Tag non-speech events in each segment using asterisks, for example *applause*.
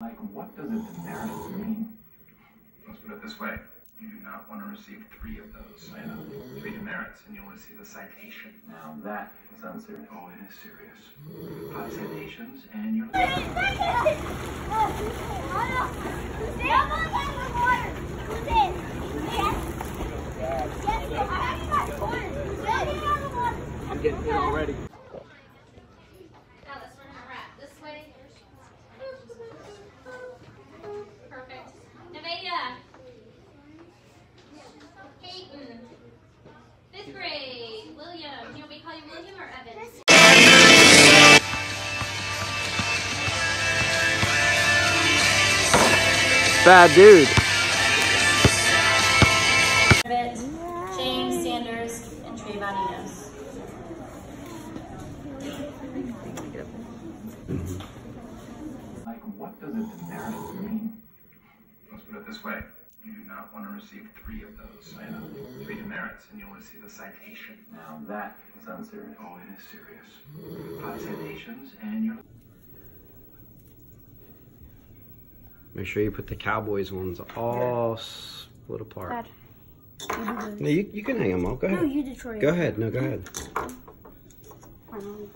Like, what does a demerit mean? Let's put it this way. You do not want to receive three of those. I know. Three demerits, and you'll receive a citation. Now that sounds serious. Oh, it is serious. Five citations, and you're. I'm getting it already. Now let's learn how to wrap. This way. Perfect. Nevada. Peyton. Fifth grade. William. Do you want me to call you William or Evan? Bad dude. James Sanders and Trayvon Enos. Like, what does a demerit mean? Let's put it this way. You do not want to receive three of those. I know. Three demerits, and you'll receive a citation. Now that sounds serious. Oh, it is serious. Five citations, and you're. Make sure you put the Cowboys ones all split apart. Dad. You No, you, you can hang them up. Go No, ahead. you Detroit. Go ahead. No, go ahead. I know.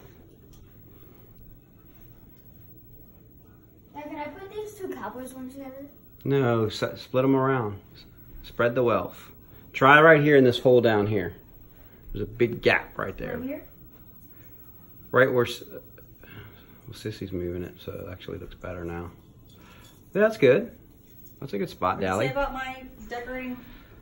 Dad, can I put these two Cowboys ones together? No, split them around. Spread the wealth. Try right here in this hole down here. There's a big gap right there. Right here? Right where well, Sissy's moving it, so it actually looks better now. Yeah, that's good. That's a good spot, Say Dally. about my decorating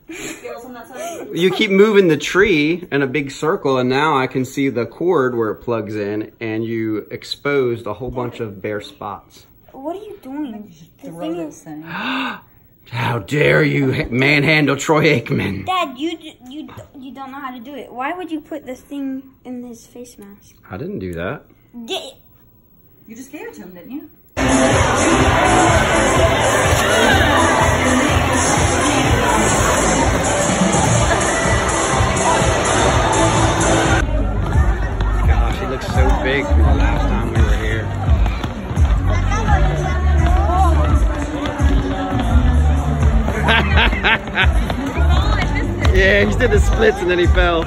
skills on that side. You keep moving the tree in a big circle, and now I can see the cord where it plugs in, and you exposed a whole bunch of bare spots. What are you doing? The thing is, *gasps* How dare you manhandle Troy Aikman? Dad, you you you don't know how to do it. Why would you put this thing in his face mask? I didn't do that. Get You just gave it to him, didn't you? Gosh, he looks so big *laughs* yeah, he did the splits and then he fell.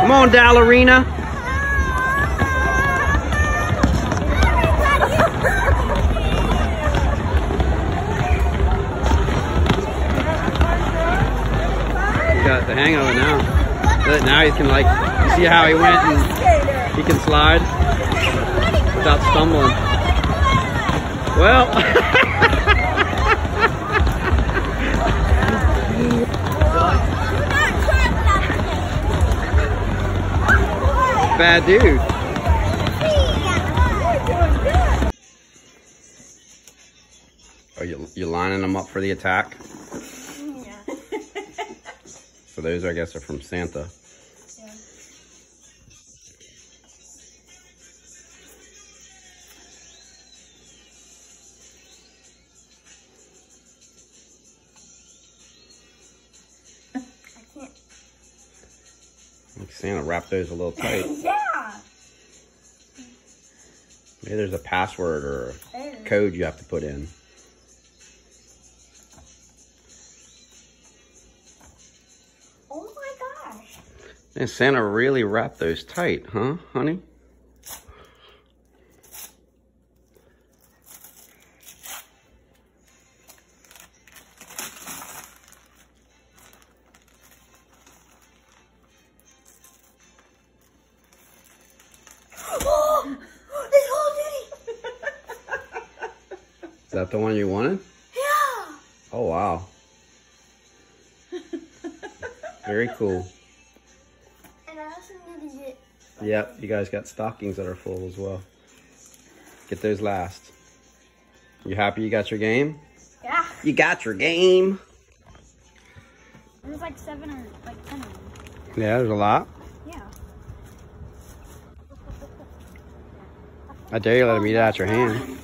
Come on, Dallarina. Hang of it now. But Now he can like, you see how he went and he can slide without stumbling. Well, *laughs* bad dude. Are you you lining them up for the attack? So those, I guess, are from Santa. Like Santa wrapped those a little *laughs* tight. yeah. Maybe there's a password or a code you have to put in. And Santa really wrapped those tight, huh, honey? Oh, they called Is that the one you wanted? Yeah. Oh, wow. Very cool. Yep, you guys got stockings that are full as well. Get those last. You happy you got your game? Yeah. You got your game. There's like seven or like ten of them. Yeah, there's a lot. Yeah. I dare you let him eat out your oh, hand.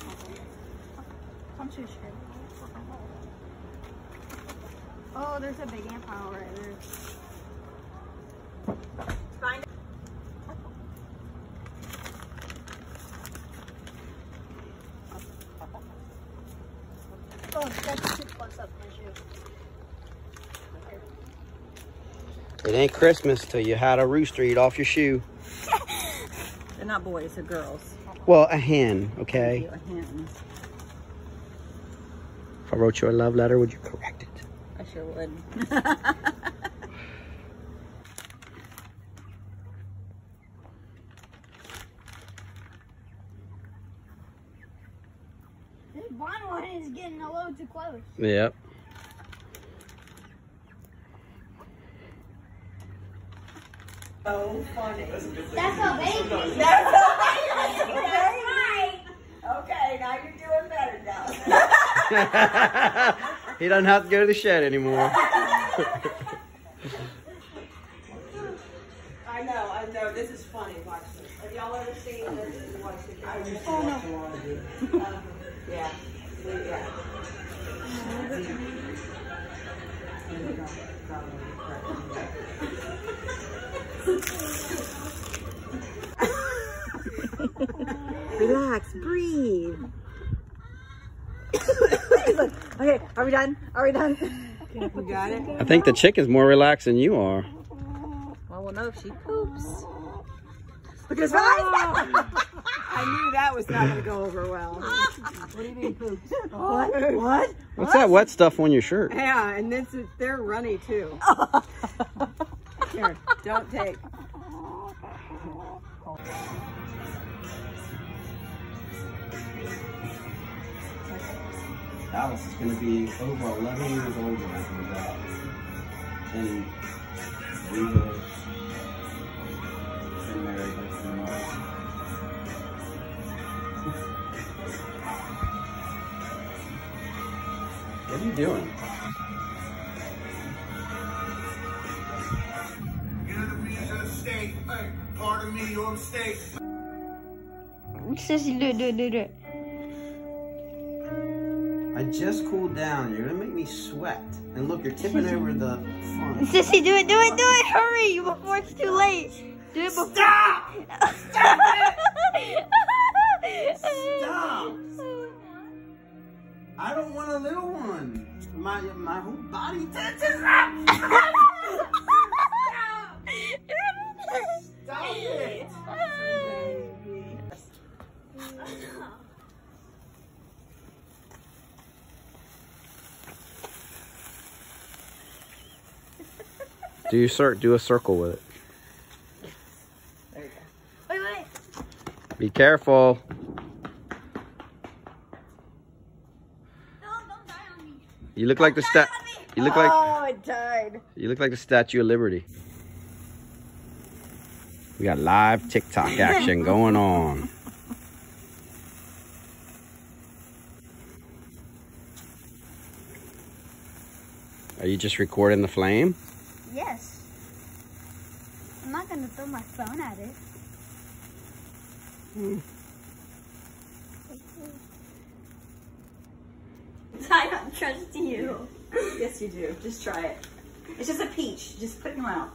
I'm too scared. Oh, there's a big ant pile right there. Oh, that's too close up my shoe. It ain't Christmas till you had a rooster eat off your shoe. *laughs* They're not boys, they're girls. Well, a hen, okay? A hen. If I wrote you a love letter, would you correct it? I sure would. *laughs* This bond one is getting a little too close. Yep. so funny. That's a baby. That's right. Okay, now you're doing better, Dallas. *laughs* he doesn't have to go to the shed anymore. *laughs* I know, I know. This is funny. Watch this. Have y'all ever seen this? Watch it. Oh, no. *laughs* yeah. Yeah. Relax, breathe. *coughs* okay, are we done? Are we done? You got it? I think the chicken's more relaxed than you are. Well, we'll know if she poops. Look at his eyes. *laughs* I knew that was not going to go over well. What do you mean poops? What? *laughs* What? What's that wet stuff on your shirt? Yeah, and this is, they're runny too. Here, don't take. Alice is going to be over 11 years old when I comes out. And we have you doing? Sissy, do, do, do, do. I just cooled down. You're to make me sweat. And look, you're tipping over the. Sissy, do it, do it, do it. Hurry before it's too late. Do it before. Stop! *laughs* Stop it! Do you cir- do a circle with it? Wait, wait. Be careful. No, don't die on me. You look like the stat. You look like Oh, it died. you look like the Statue of Liberty. We got live TikTok *laughs* action going on. Are you just recording the flame? Yes. I'm not gonna throw my phone at it. Hmm. *laughs* I don't trust you. Yes, you do. Just try it. It's just a peach. Just put it in your mouth.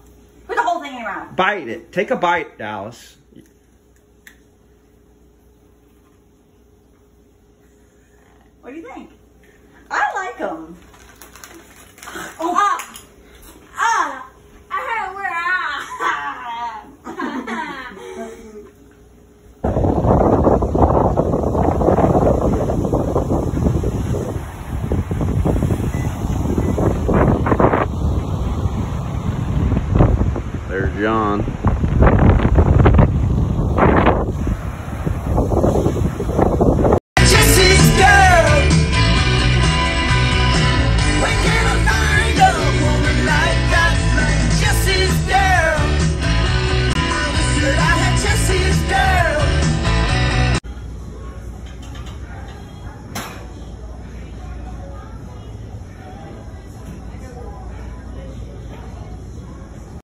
Put the whole thing in your mouth. Bite it. Take a bite, Dallas. What do you think?